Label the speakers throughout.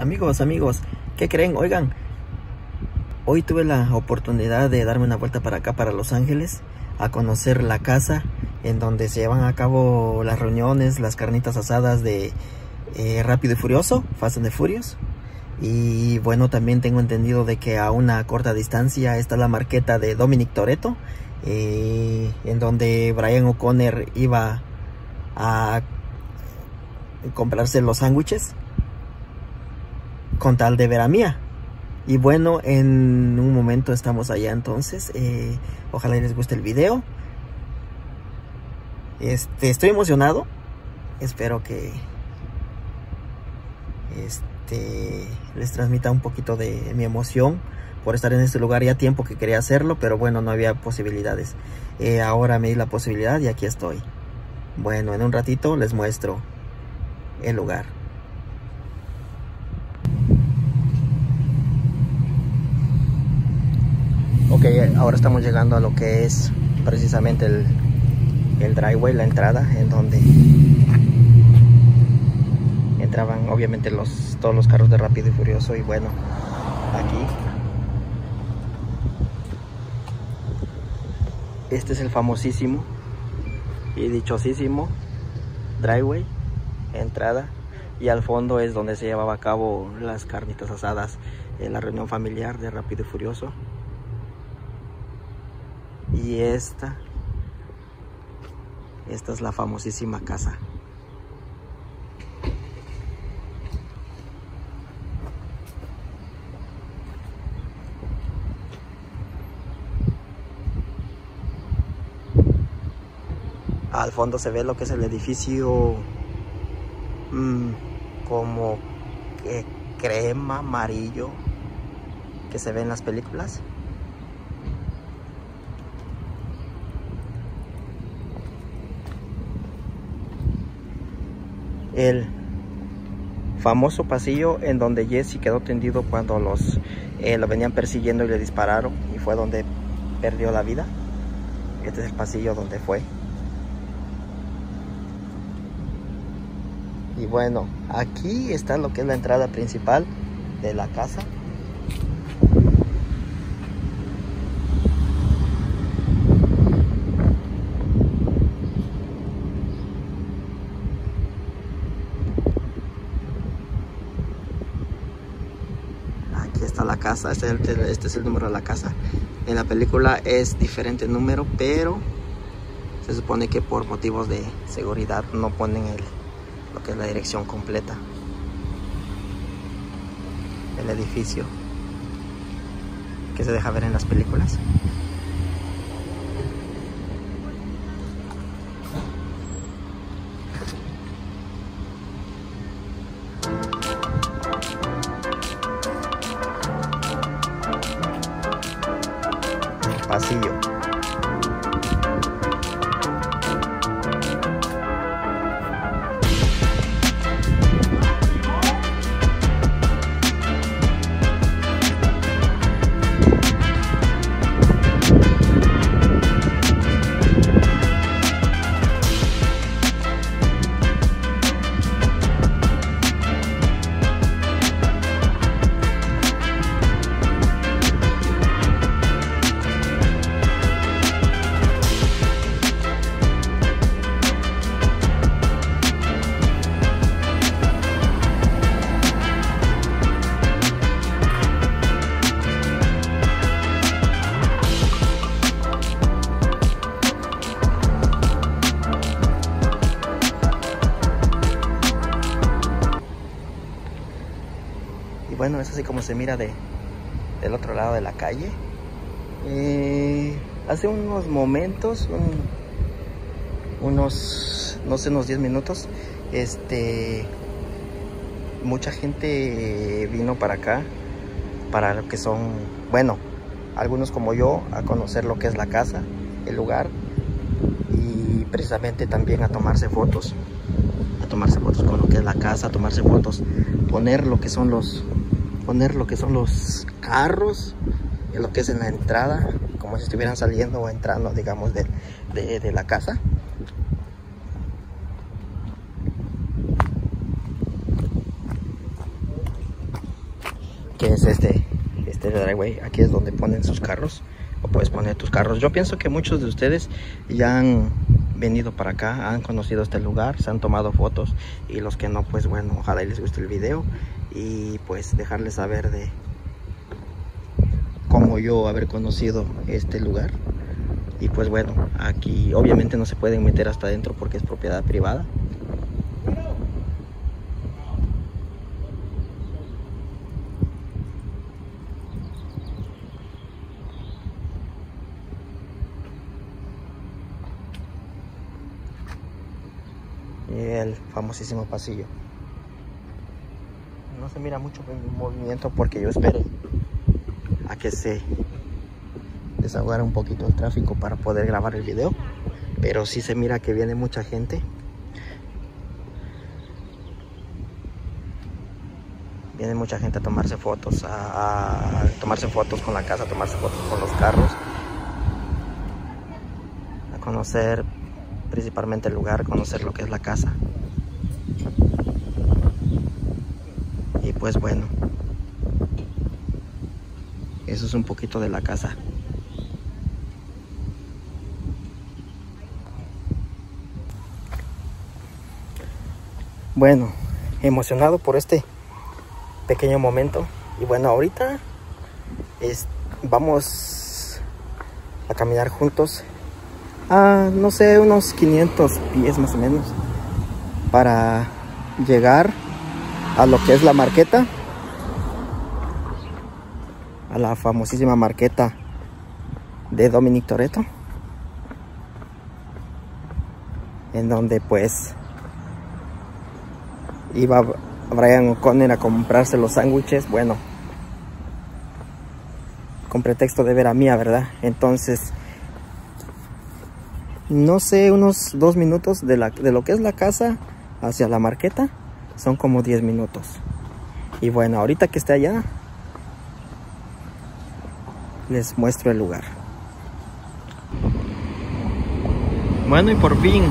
Speaker 1: Amigos, amigos, ¿qué creen? Oigan, hoy tuve la oportunidad de darme una vuelta para acá, para Los Ángeles, a conocer la casa en donde se llevan a cabo las reuniones, las carnitas asadas de eh, Rápido y Furioso, Fast and the Furious. Y bueno, también tengo entendido de que a una corta distancia está la marqueta de Dominic Toretto, eh, en donde Brian O'Connor iba a comprarse los sándwiches con tal de ver a Mía. Y bueno, en un momento estamos allá entonces. Eh, ojalá les guste el video. Este, estoy emocionado. Espero que este, les transmita un poquito de mi emoción por estar en este lugar ya tiempo que quería hacerlo, pero bueno, no había posibilidades. Eh, ahora me di la posibilidad y aquí estoy. Bueno, en un ratito les muestro el lugar. Ok, ahora estamos llegando a lo que es precisamente el, el driveway, la entrada, en donde entraban obviamente los, todos los carros de Rápido y Furioso y bueno, aquí. Este es el famosísimo y dichosísimo driveway, entrada y al fondo es donde se llevaba a cabo las carnitas asadas en la reunión familiar de Rápido y Furioso esta. Esta es la famosísima casa. Al fondo se ve lo que es el edificio mmm, como crema amarillo que se ve en las películas el famoso pasillo en donde Jesse quedó tendido cuando los eh, lo venían persiguiendo y le dispararon y fue donde perdió la vida. Este es el pasillo donde fue. Y bueno, aquí está lo que es la entrada principal de la casa. Aquí está la casa, este es, el, este es el número de la casa. En la película es diferente número, pero se supone que por motivos de seguridad no ponen el, lo que es la dirección completa el edificio que se deja ver en las películas bueno es así como se mira de, del otro lado de la calle. Eh, hace unos momentos un, unos no sé unos 10 minutos este mucha gente vino para acá para lo que son bueno algunos como yo a conocer lo que es la casa el lugar y precisamente también a tomarse fotos a tomarse fotos con lo que es la casa a tomarse fotos poner lo que son los poner lo que son los carros lo que es en la entrada como si estuvieran saliendo o entrando digamos de, de, de la casa que es este, este driveway. Aquí es donde ponen sus carros o puedes poner tus carros. Yo pienso que muchos de ustedes ya han venido para acá, han conocido este lugar, se han tomado fotos y los que no, pues bueno, ojalá les guste el video y pues dejarles saber de cómo yo haber conocido este lugar. Y pues bueno, aquí obviamente no se pueden meter hasta adentro porque es propiedad privada. Y el famosísimo pasillo. Se mira mucho movimiento porque yo esperé a que se desahogara un poquito el tráfico para poder grabar el video. Pero sí se mira que viene mucha gente. Viene mucha gente a tomarse fotos, a, a tomarse fotos con la casa, a tomarse fotos con los carros. A conocer principalmente el lugar, conocer lo que es la casa. Pues bueno, eso es un poquito de la casa. Bueno, emocionado por este pequeño momento. Y bueno, ahorita es, vamos a caminar juntos a, no sé, unos 500 pies más o menos para llegar a lo que es la marqueta a la famosísima marqueta de Dominic Toretto en donde pues iba Brian O'Connor a comprarse los sándwiches bueno con pretexto de ver a Mía, ¿verdad? Entonces no sé, unos dos minutos de, la, de lo que es la casa hacia la marqueta. Son como 10 minutos. Y bueno, ahorita que esté allá, les muestro el lugar. Bueno, y por fin,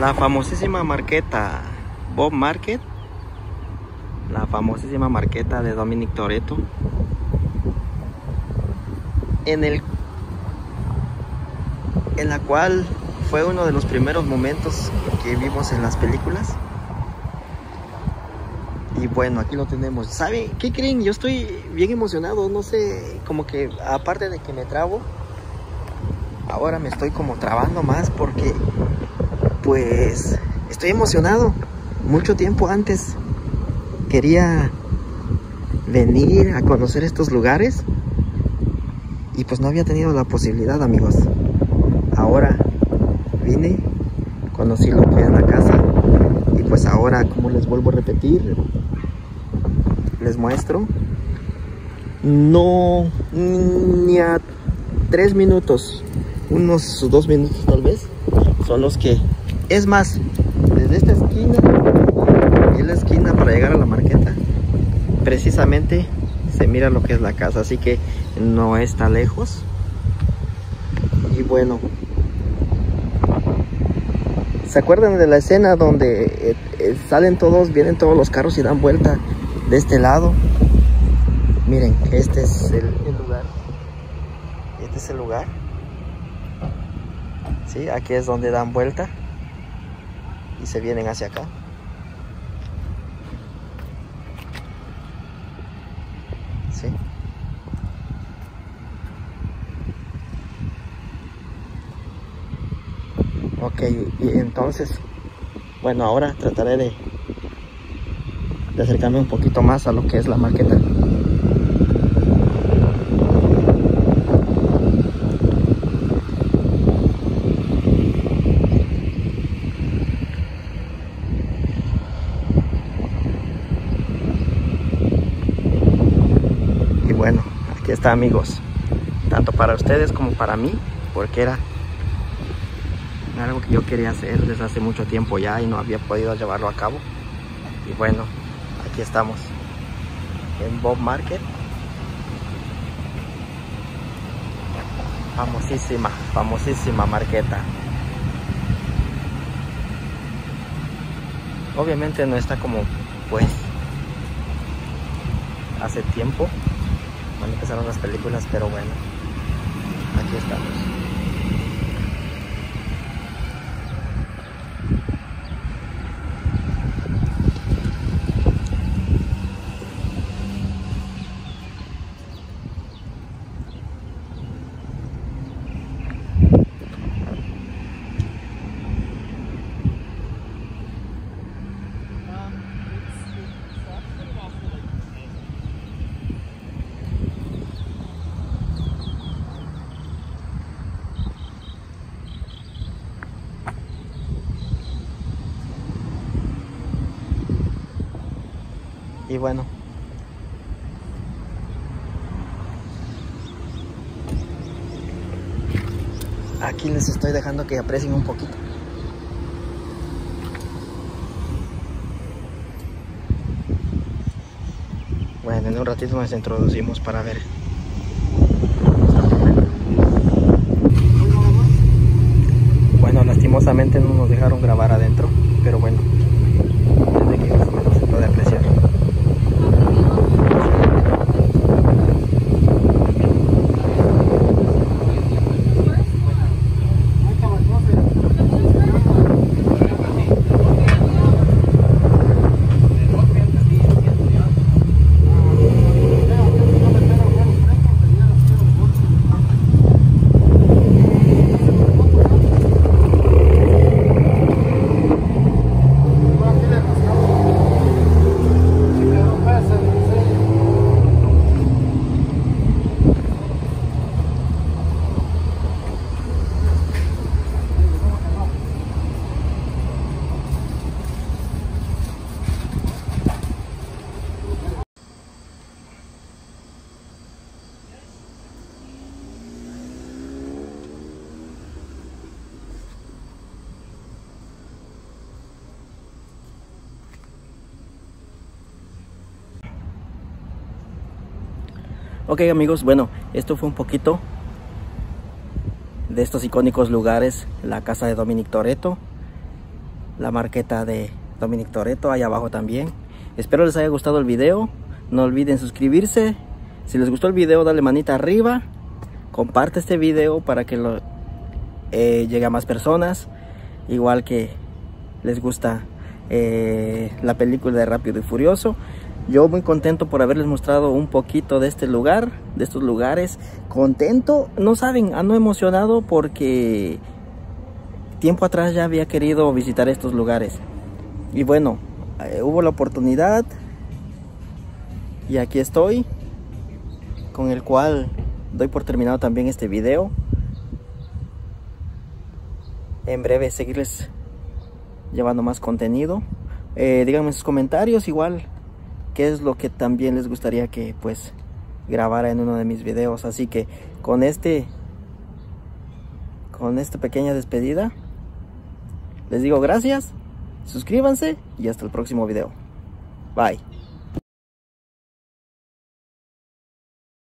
Speaker 1: la famosísima marqueta Bob Market. La famosísima marqueta de Dominic Toretto. En el en la cual fue uno de los primeros momentos que vimos en las películas. Y bueno, aquí lo tenemos. ¿Sabe qué creen? Yo estoy bien emocionado, no sé, como que aparte de que me trabo, ahora me estoy como trabando más porque pues estoy emocionado. Mucho tiempo antes quería venir a conocer estos lugares y pues no había tenido la posibilidad, amigos. Ahora vine, conocí lo que es la casa y pues ahora, como les vuelvo a repetir, les muestro. No, ni a tres minutos, unos dos minutos tal vez, son los que, es más, desde esta esquina y la esquina para llegar a la marqueta, precisamente se mira lo que es la casa, así que no está lejos. Y bueno, ¿Se acuerdan de la escena donde eh, eh, salen todos, vienen todos los carros y dan vuelta de este lado? Miren, este es el, lugar. Este es el lugar. Sí, aquí es donde dan vuelta y se vienen hacia acá. Sí. Ok, y entonces, bueno, ahora trataré de, de acercarme un poquito más a lo que es la maqueta. Y bueno, aquí está amigos, tanto para ustedes como para mí, porque era algo que yo quería hacer desde hace mucho tiempo ya y no había podido llevarlo a cabo. Y bueno, aquí estamos en Bob Market. Famosísima, famosísima marqueta. Obviamente no está como pues hace tiempo, cuando empezaron las películas, pero bueno, aquí estamos. Y bueno. Aquí les estoy dejando que aprecien un poquito. Bueno, en un ratito nos introducimos para ver. Bueno, lastimosamente no nos dejaron grabar adentro, pero bueno, desde que más o menos se puede apreciar. Ok amigos, bueno, esto fue un poquito de estos icónicos lugares, la casa de Dominic Toreto, la marqueta de Dominic Toreto, ahí abajo también. Espero les haya gustado el video, no olviden suscribirse, si les gustó el video dale manita arriba, comparte este video para que lo, eh, llegue a más personas, igual que les gusta eh, la película de Rápido y Furioso. Yo muy contento por haberles mostrado un poquito de este lugar, de estos lugares. Contento, no saben, ando emocionado porque tiempo atrás ya había querido visitar estos lugares. Y bueno, eh, hubo la oportunidad y aquí estoy con el cual doy por terminado también este video. En breve seguirles llevando más contenido. Eh, díganme sus comentarios igual qué es lo que también les gustaría que pues grabara en uno de mis videos. Así que con este con esta pequeña despedida les digo gracias, suscríbanse y hasta el próximo video. Bye.